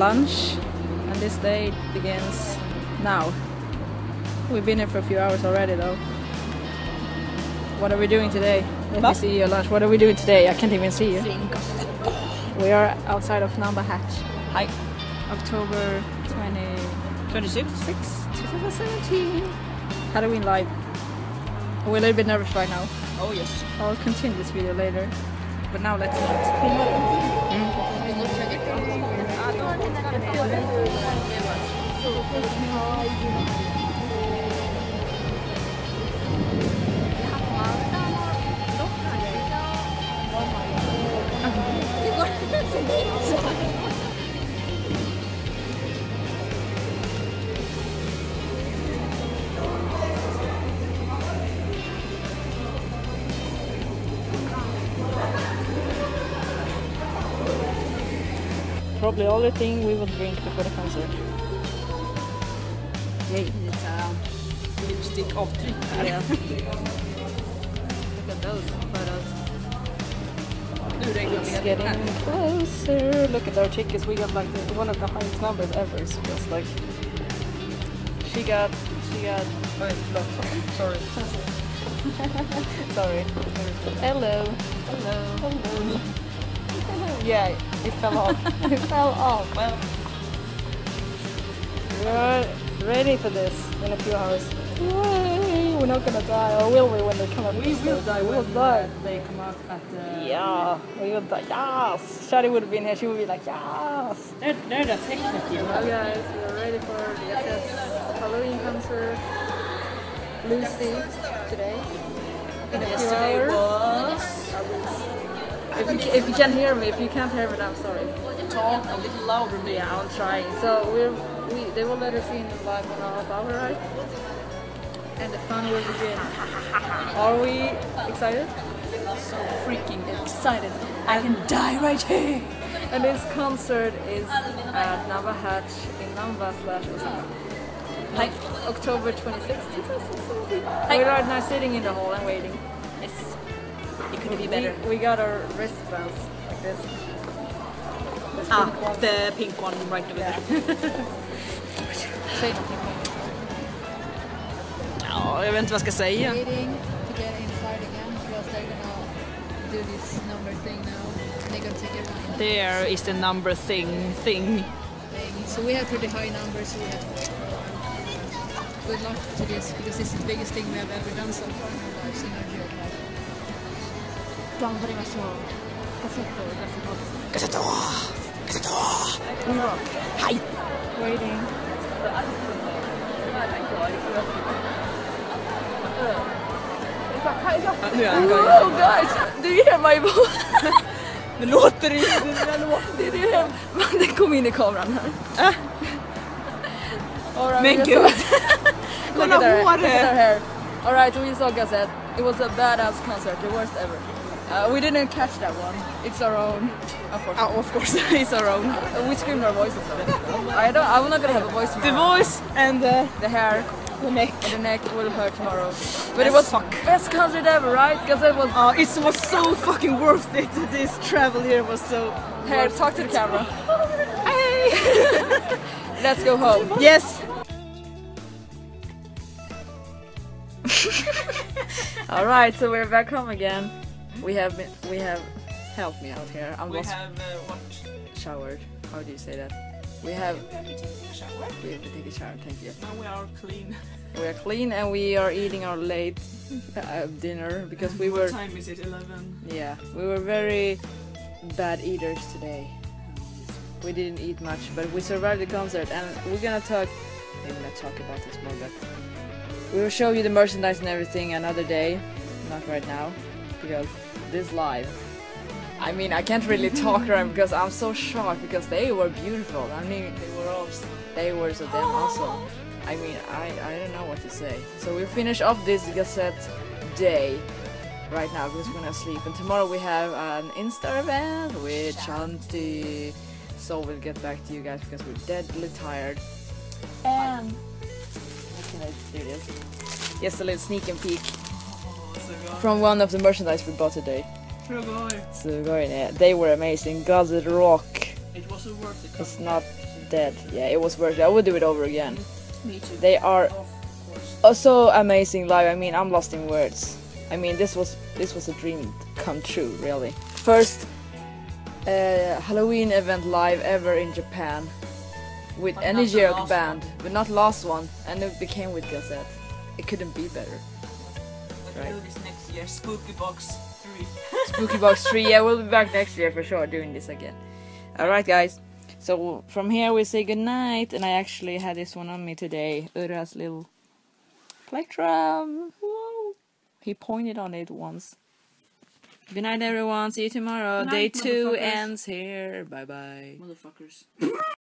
lunch and this day begins now. We've been here for a few hours already though. What are we doing today? Let me see your lunch. What are we doing today? I can't even see you. We are outside of Namba Hatch. Hi. October 26, 26? 2017. Halloween live. We're a little bit nervous right now. Oh yes. I'll continue this video later. But now let's eat. Mm. そうですね。Probably all the thing we would drink before the concert. Yay. Lite uh, lipstick avtryck här. Yeah. Look at those photos. Nu regnar It's det getting här. closer. Look at our tickets. We got like the, one of the highest numbers ever. So it's like she got, she got. Oj, förlåt. Sorry. Sorry. Hello. Hello. Hello. yeah, it fell off. it fell off. Well, We're ready for this in a few hours. Yay! We're not gonna die, or will we when they come up? We will die We will when die. they come out at the... Yeah, we will die. Yes! Shadi would have been here. She would be like, yes. Är det tecknet ju. Hi guys, we're ready for the SS Halloween concert. Lucy today. In a few hours. If you, if you can hear me, if you can't hear me, I'm sorry. Talk a little louder maybe. Yeah, I'm trying. So we're we they will let us in live one and a half hour, right? And the fun will begin. Are we excited? So freaking excited. I can die right here. And this concert is at Namba Hatch in Namba slash Osaka. Like October 26th, 2017. Hi. We're right now sitting in the hall and waiting. Yes. It could be We, better. we got our wristbands like this. This Ah, pink the pink one right over Yeah. there. Säg någonting. Ja, jag vet inte vad jag ska säga. waiting to get inside again because they're gonna do this number thing now. They're gonna take everyone in There is the number thing thing. thing. So we have pretty high numbers. So we have good luck to this because this is the biggest thing we have ever done so far in our lives in our geopark. 頑張りましょう。カセットを出します。カセットカセット We rock. はい Waiting. Nu är han igång. Oh guys, do you hear my voice? Nu låter det ju. Det låter. Did you hear? Det kom in i kameran här. Äh. All right, Men we gud. just- Look Kolla at her, look at her håret. hair. All right, we saw Gazette. It was a badass concert, the worst ever. Uh, we didn't catch that one. It's our own. Oh, of course, it's our own. Uh, we screamed our voices though. I don't. I'm not gonna have a voice The voice and the, The hair the neck. and the neck will hurt tomorrow. But it was fuck. best concert ever, right? Because it was. Uh, it was so fucking worth it. This travel here was so. Here, talk to the camera. Hey! Let's go home. Yes. All right, so we're back home again. We have been, we have helped me out here. I'm We lost have uh, watched. showered. How do you say that? We have We have taken a shower. we have to take a shower. Thank you. Now we are clean. We are clean and we are eating our late uh, dinner because we were What time is it? Eleven. yeah we were very bad eaters today. We didn't eat much, but we survived the concert and we're gonna talk. Maybe not talk about this more, but we will show you the merchandise and everything another day. Not right now, because this live. I mean, I can't really talk around because I'm so shocked because they were beautiful. I mean, They were all. they were so damn awesome. I mean, I, I don't know what to say. So we'll finish off this Gazette day right now because we're gonna sleep. And tomorrow we have an Insta event with Shanti. So we'll get back to you guys because we're deadly tired. And what can I do this? Yes, a little sneak and peek from one of the merchandise we bought today. Frågor. So going, yeah, they were amazing. Gazette Rock. It was a worth it. It's not dead. Yeah, it was worth it. I would do it over again. Me too. They are oh, so amazing live. I mean, I'm lost in words. I mean, this was this was a dream come true, really. First uh, Halloween event live ever in Japan with But any not the joke last band, but not last one, and it became with Gazette. It couldn't be better. Right. do this next year. Spooky Box 3. Spooky Box 3, yeah, we'll be back next year for sure doing this again. Alright, guys. So from here we say goodnight, and I actually had this one on me today. Uruha's little plectrum. Whoa. He pointed on it once. Good night, everyone. See you tomorrow. Good Day two ends here. Bye bye. Motherfuckers.